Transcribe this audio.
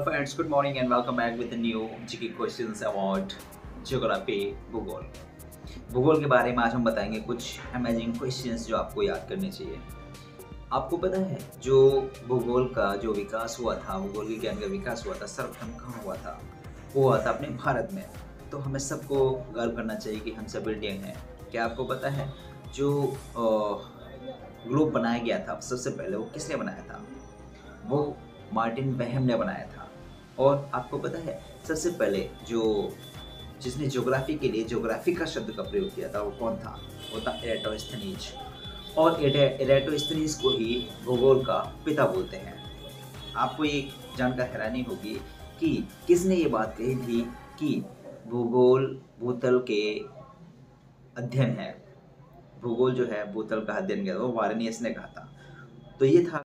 Friends, good morning and welcome back with a new GK questions about geography भूगोल भूगोल के बारे में आज हम बताएँगे कुछ अमेजिंग क्वेश्चंस जो आपको याद करने चाहिए। आपको पता है जो भूगोल का जो विकास हुआ था भूगोल विज्ञान का विकास हुआ था सर्वप्रथम कहाँ हुआ था? वो हुआ था अपने भारत में। तो हमें सबको गर्व करना चाहिए कि हम सब इंडियन हैं। क्या आपको पता है जो ग्लोब बनाया गया था सबसे पहले वो किसने बनाया था? वो मार्टिन बहम ने बनाया था। और आपको पता है, सबसे पहले जो जिसने ज्योग्राफी के लिए ज्योग्राफी का शब्द का प्रयोग किया था, वो कौन था? वो था एरेटोस्थनीज और एरेटोस्थनीज को ही भूगोल का पिता बोलते हैं। आपको ये जानकर हैरानी होगी कि किसने ये बात कही थी कि भूगोल, भूतल के अध्ययन है। भूगोल जो है, भूतल का अध्ययन किया था, वो वारनियस ने कहा था। तो ये था